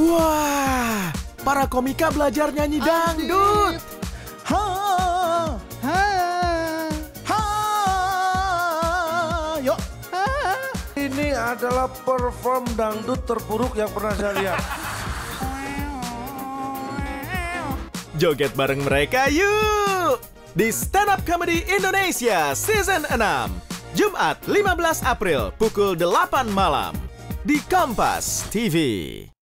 Wah, para komika belajar nyanyi oh, dangdut. Iya, iya, iya. Ha, ha, ha, yuk. Ini adalah perform dangdut terburuk yang pernah saya lihat. Joget bareng mereka yuk! Di Stand Up Comedy Indonesia Season 6. Jumat 15 April pukul 8 malam. Di Kompas TV.